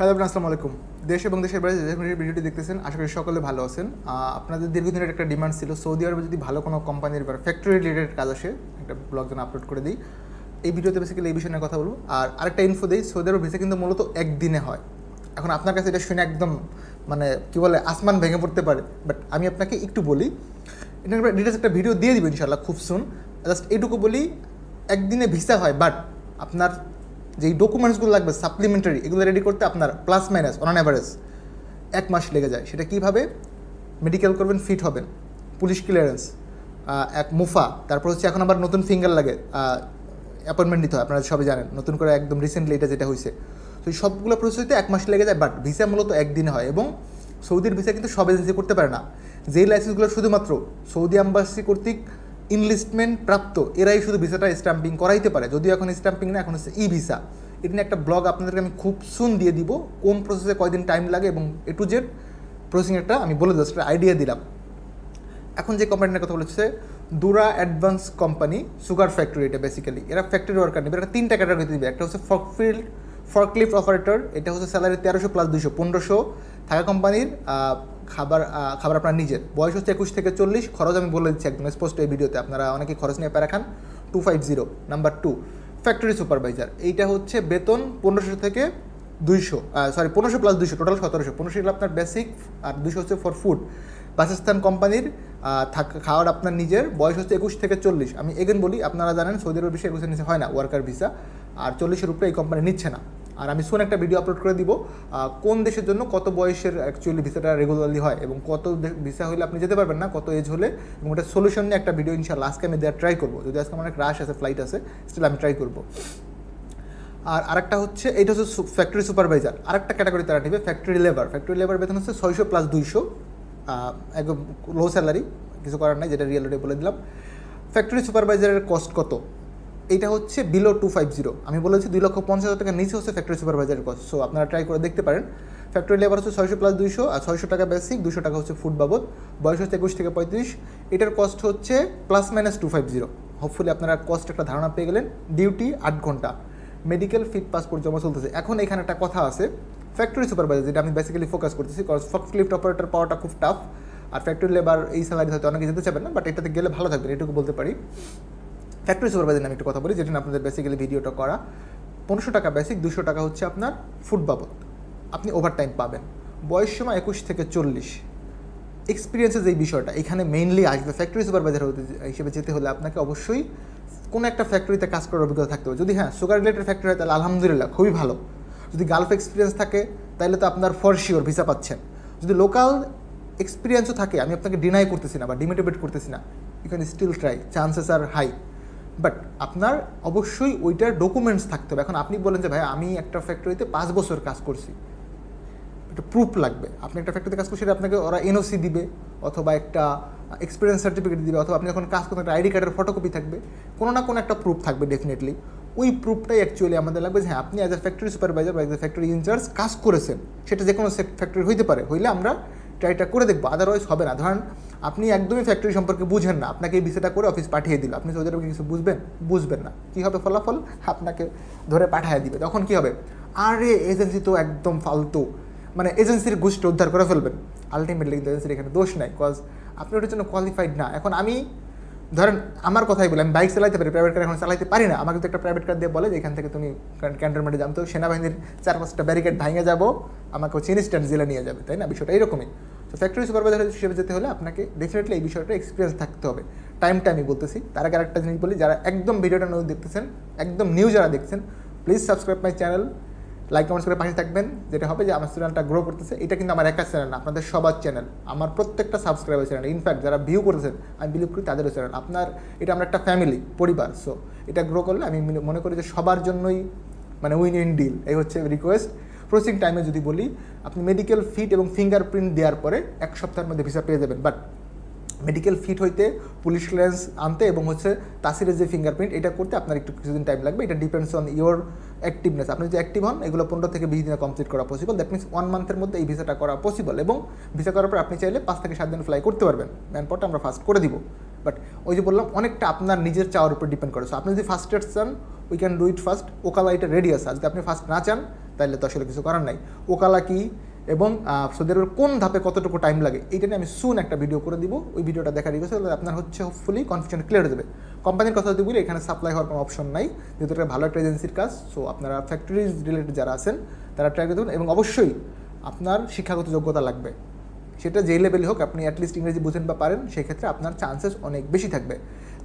Hello আসসালামু আলাইকুম। দেশ এবং দেশের বাইরে যে ভিডিওটি দেখতেছেন, আশা করি সকলে ভালো আছেন। আপনাদের দীর্ঘদিনের একটা ডিমান্ড ছিল। সৌদি আরবে যদি ভালো কোনো কোম্পানির বা ফ্যাক্টরি রিলেটেড কাজ আসে, একটা ব্লগ যেন আপলোড করে দিই। এই ভিডিওতে বেসিক্যালি এই বিষয় নিয়ে কথা বলব। আর আরেকটা ইনফো দিই, সৌদি আরব ভিসা কিন্তু মূলত একদিনে হয়। এখন আপনার কাছে এটা শুনে একদম মানে কি বলে, আসমান ভেঙে পড়তে পারে। বাট আমি আপনাকে একটু বলি এটা ডিটেলস একটা ভিডিও দিয়ে দিব ইনশাল্লাহ খুব সুন জাস্ট এইটুকু বলি, একদিনে ভিসা হয় বাট আপনার যেই ডকুমেন্টসগুলো লাগবে সাপ্লিমেন্টারি এগুলো রেডি করতে আপনার প্লাস মাইনাস অন অ্যাভারেজ এক মাস লেগে যায়। সেটা কীভাবে? মেডিকেল করবেন ফিট হবেন। পুলিশ ক্লিয়ারেন্স এক মুফা, তারপর হচ্ছে এখন আবার নতুন ফিঙ্গার লাগে অ্যাপয়েন্টমেন্ট নিতে হয়, আপনারা সবাই জানেন। নতুন করে একদম রিসেন্টলি এটা যেটা হয়েছে তো এই সবগুলো প্রসেসিতে এক মাস লেগে যায় বাট ভিসা মূলত একদিনে হয় এবং সৌদির ভিসা কিন্তু সব এজেন্সি করতে পারে না। যেই লাইসেন্সগুলো শুধুমাত্র সৌদি আম্বাসি কর্তৃক ইনলিস্টমেন্ট প্রাপ্ত, এরাই শুধু ভিসাটা স্ট্যাম্পিং করাইতে পারে। যদিও এখন স্ট্যাম্পিং না, এখন হচ্ছে ই ভিসা এটা নিয়ে একটা ব্লগ আপনাদেরকে আমি খুব সুন দিয়ে দিব, কোন প্রসেসে কয়দিন টাইম লাগে এবং এ টু জেড প্রসেসিং একটা আমি বলে জাস্ট আইডিয়া দিলাম। এখন যে কোম্পানিটার কথা বলেছে, দুরা অ্যাডভান্স কোম্পানি সুগার ফ্যাক্টরি এটা বেসিক্যালি এরা ফ্যাক্টরি ওয়ার্কার নেবে এটা তিনটা ক্যাটাগরিতে দিবে। একটা হচ্ছে ফকফিল্ড ফরক্লিফট অপারেটর এটা হচ্ছে স্যালারি তেরোশো প্লাস দুইশো, পনেরোশো। থাকা কোম্পানির খাবার খাবার আপনার নিজের। বয়স হচ্ছে একুশ থেকে চল্লিশ, খরচ আমি বলে দিচ্ছি একদম স্পষ্ট এই ভিডিওতে, আপনারা অনেকে খরচ নিয়ে প্যারা খান। Two five zero number two factory supervisor এইটা হচ্ছে বেতন পনেরোশো থেকে দুইশো সরি পনেরোশো প্লাস দুইশো টোটাল সতেরোশো। পনেরোশো আপনার বেসিক আর দুশো হচ্ছে ফর ফুড বাসস্থান কোম্পানির থাকা, খাওয়ার আপনার নিজের, বয়স হচ্ছে একুশ থেকে চল্লিশ। আমি এগেন বলি, আপনারা জানেন সৌদি আরবের বেশি একুশের নিচে হয় না ওয়ার্কার ভিসা আর চল্লিশের উপরে এই কোম্পানি নিচ্ছে না। আর আমি শুনে একটা ভিডিও আপলোড করে দিব কোন দেশের জন্য কত বয়সের অ্যাকচুয়ালি ভিসাটা রেগুলারলি হয় এবং কত ভিসা হলে আপনি যেতে পারবেন না, কত এজ হলে এবং ওটা সলিউশন নিয়ে একটা ভিডিও ইনশাল্লাহ আজকে আমি দেওয়ার ট্রাই করব। যদি আজকে আমার অনেক রাশ আছে ফ্লাইট আছে স্টিল আমি ট্রাই করব। আর আরেকটা হচ্ছে এইটা হচ্ছে ফ্যাক্টরি সুপারভাইজার আরেকটা ক্যাটাগরি তারা নেবে ফ্যাক্টরি লেবার ফ্যাক্টরি লেবার বেতন হচ্ছে ছয়শো প্লাস দুইশো একদম লো স্যালারি কিছু করার নাই, যেটা রিয়েলিটি বলে দিলাম। ফ্যাক্টরি সুপারভাইজারের কস্ট কত? এইটা হচ্ছে বিলো টু ফাইভ জিরো আমি বলেছি দুই লক্ষ পঞ্চাশ হাজার টাকার নিচে হচ্ছে ফ্যাক্টরি সুপারভাইজারের কস্ট সো আপনারা ট্রাই করে দেখতে পারেন। ফ্যাক্টরি লেবার হচ্ছে ছয়শো প্লাস দুইশো আর ছয়শো টাকা বেসিক দুশো টাকা হচ্ছে ফুড বাবদ। বয়স হচ্ছে একুশ থেকে পঁয়ত্রিশ। এটার কস্ট হচ্ছে plus minus two five zero hopefully আপনারা কস্ট একটা ধারণা পেয়ে গেলেন। ডিউটি আট ঘণ্টা। মেডিকেল ফিট পাসপোর্ট জমা চলতেছে। এখন এখানে একটা কথা আছে। ফ্যাক্টরি সুপারভাইজার যেটা আমি বেসিক্যালি ফোকাস করতেছি কজ ফক্সলিফ্ট অপারেটর পাওয়াটা খুব টাফ আর ফ্যাক্টরি লেবার এই স্যালারি হয়তো অনেকে যেতে চাবেন না বাট এটাতে গেলে ভালো থাকবেন, এটুকু বলতে পারি। ফ্যাক্টরি সুপারভাইজার আমি একটু কথা বলি যেটা আপনাদের বেসিক্যালি ভিডিওটা করা। পনেরোশো টাকা বেসিক দুশো টাকা হচ্ছে আপনার ফুড বাবদ। আপনি ওভার টাইম পাবেন। বয়স সময় একুশ থেকে চল্লিশ। এক্সপিরিয়েন্সের যে বিষয়টা, এখানে মেইনলি আসবে ফ্যাক্টরি সুপারভাইজার হিসেবে যেতে হলে আপনাকে অবশ্যই কোনো একটা ফ্যাক্টরিতে কাজ করার অভিজ্ঞতা থাকতে হবে। যদি হ্যাঁ সুগার রিলেটেড ফ্যাক্টরি হয়, তাহলে আলহামদুলিল্লাহ, খুবই ভালো। যদি গালফ এক্সপিরিয়েন্স থাকে, তাহলে তো আপনার ফর শিওর ভিসা পাচ্ছেন। যদি লোকাল এক্সপিরিয়েন্সও থাকে, আমি আপনাকে ডিনাই করতেছি না বা ডিমোটিভেট করতেছি না you can still try chances are high but আপনার অবশ্যই ওইটার ডকুমেন্টস থাকতে হবে। এখন আপনি বলেন যে, ভাই, আমি একটা ফ্যাক্টরিতে পাঁচ বছর কাজ করছি। একটা প্রুফ লাগবে। আপনি একটা ফ্যাক্টরিতে কাজ করছেন, আপনাকে ওরা এনওসি দিবে, অথবা একটা এক্সপিরিয়েন্স সার্টিফিকেট দিবে, অথবা আপনি যখন কাজ করতে একটা আইডি কার্ডের ফটোকপি থাকবে। কোনো না কোনো একটা প্রুফ থাকবে ডেফিনেটলি ওই প্রুফটাই অ্যাকচুয়ালি আমাদের লাগবে যে হ্যাঁ আপনি অ্যাজ এ ফ্যাক্টরি সুপারভাইজার বা as a factory in charge কাজ করেছেন। সেটা যে কোনো ফ্যাক্টরি হইতে পারে। হইলে আমরা ট্রাইটা করে দেখব। আদারওয়াইজ হবে না। ধরেন একদমই ফ্যাক্টরি সম্পর্কে বুঝেন না। আপনাকে এই বিষয়টা করে অফিস পাঠিয়ে দিল। আপনি সৌদি আরবে কিছু বুঝবেন? বুঝবেন না। কী হবে ফলাফল? আপনাকে ধরে পাঠিয়ে দিবে। তখন কী হবে? আরে এজেন্সি তো একদম ফালতু। মানে এজেন্সির গোষ্ঠী উদ্ধার করে ফেলবেন। আলটিমেটলি কিন্তু এজেন্সির এখানে দোষ নাই কজ আপনি ওটার জন্য কোয়ালিফাইড না। এখন আমি, ধরেন আমার কথাই বলি, আমি বাইক চালাইতে পারি প্রাইভেট কার এখন চালাইতে পারি না। আমাকে তো একটা প্রাইভেট কার দিয়ে বলে যে, এখান থেকে তুমি ক্যান্টনমেন্টে যাম তো সেনাবাহিনীর চার পাঁচটা ব্যারিকেড ভাঙে যাব। আমাকে হচ্ছে ইনস্ট্যান্ট জেলে নিয়ে যাবে। তাই না? বিষয়টা এইরকমই তো ফ্যাক্টরি সুপারভাইজার হিসেবে যেতে হলে আপনাকে ডেফিনেটলি এই বিষয়টা এক্সপিরিয়েন্স থাকতে হবে। টাইমটা আমি বলতেছি। তার আগে আরেকটা জিনিস বলি, যারা একদম ভিডিওটা নিউজ দেখতেছেন, একদম নিউজ যারা দেখছেন please subscribe my channel like comments করে পাশে থাকবেন। যেটা হবে যে আমার চ্যানেলটা গ্রো করতেছে। এটা কিন্তু আমার একা চ্যানেল না, আপনাদের সবার চ্যানেল আমার প্রত্যেকটা সাবস্ক্রাইবার চ্যানেল ইনফ্যাক্ট যারা ভিউ করতেছেন, আমি বিলিভ করি তাদেরও চ্যানেল আপনার, এটা আমার একটা ফ্যামিলি পরিবার। সো এটা গ্রো করলে আমি মনে করি যে সবার জন্যই মানে উইন উইন ডিল এই হচ্ছে রিকোয়েস্ট প্রসেসিং টাইমে যদি বলি, আপনি মেডিকেল ফিট এবং ফিঙ্গারপ্রিন্ট দেওয়ার পরে এক সপ্তাহের মধ্যে ভিসা পেয়ে যাবেন। বাট মেডিকেল ফিট হইতে পুলিশ ক্লিয়ারেন্স আনতে এবং হচ্ছে তাসিরের যে ফিঙ্গারপ্রিন্ট এটা করতে আপনার একটু কিছুদিন টাইম লাগবে। এটা ডিপেন্ডস অন ইয়োর অ্যাক্টিভনেস আপনি যদি অ্যাক্টিভ হন, এগুলো পনেরো থেকে বিশ দিনে কমপ্লিট করা পসিবল দ্যাট মিনস ওয়ান মান্থের মধ্যে এই ভিসাটা করা পসিবল এবং ভিসা করার পর আপনি চাইলে পাঁচ থেকে সাত দিন ফ্লাই করতে পারবেন। ম্যান ম্যানপটটা আমরা ফাস্ট করে দিব। বাট ওই যে বললাম, অনেকটা আপনার নিজের চাওয়ার উপর ডিপেন্ড করে। সো আপনি যদি ফার্স্ট এড চান we can do it first ওকালা এটা রেডি আছে। আপনি ফার্স্ট না চান তাহলে তো আসলে কিছু করার নাই। ওকালা কি এবং সৌদি আরবের কোন ধাপে কতটুকু টাইম লাগে, এইটা নিয়ে আমি সুন একটা ভিডিও করে দিব। ওই ভিডিওটা দেখা রিকোয়েস্ট তাহলে আপনার হচ্ছে হোপফুলি কনফিউশন ক্লিয়ার হয়ে যাবে। কোম্পানির কথা যদি বলি, এখানে সাপ্লাই হওয়ার কোনো অপশন নাই। যেহেতু এটা ভালো একটা এজেন্সির কাজ সো আপনারা ফ্যাক্টরিজ রিলেটেড যারা আছেন, তারা ট্রাই করতে এবং অবশ্যই আপনার শিক্ষাগত যোগ্যতা লাগবে। সেটা যেই লেভেলই হোক, আপনি অ্যাটলিস্ট ইংরেজি বুঝেন বা পারেন, সেক্ষেত্রে আপনার চান্সেস অনেক বেশি থাকবে।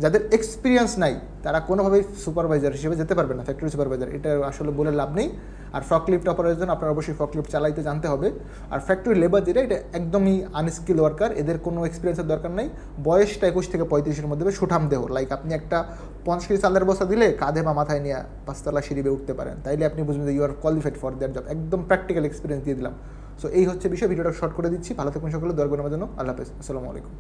যাদের এক্সপিরিয়েন্স নাই, তারা কোনোভাবেই সুপারভাইজার হিসেবে যেতে পারবে না ফ্যাক্টরি সুপারভাইজার এটা আসলে বলে লাভ নেই। আর ফকলিফট অপারের জন্য আপনার অবশ্যই ফকলিফট চালাইতে জানতে হবে। আর ফ্যাক্টরি লেবার যেটা, এটা একদমই আনস্কিল ওয়ার্কার এদের কোনো এক্সপিরিয়েন্সের দরকার নেই। বয়সটা একুশ থেকে পঁয়ত্রিশের মধ্যে সুঠাম দেহ। লাইক আপনি একটা পঞ্চাশ কেজি চালের বস্তা দিলে কাঁধে বা মাথায় নিয়ে পাঁচতলা সিঁড়ি উঠতে পারেন। তাইলে আপনি বুঝবেন যে you are qualified for that job একদম প্র্যাকটিক্যাল এক্সপিরিয়েন্স দিয়ে দিলাম। সো এই হচ্ছে বিষয়, ভিডিওটা শর্ট করে দিচ্ছি। ভালো থাকুন সকলে দরকার জন্য। আল্লাহ হাফেজ। আসসালামু আলাইকুম।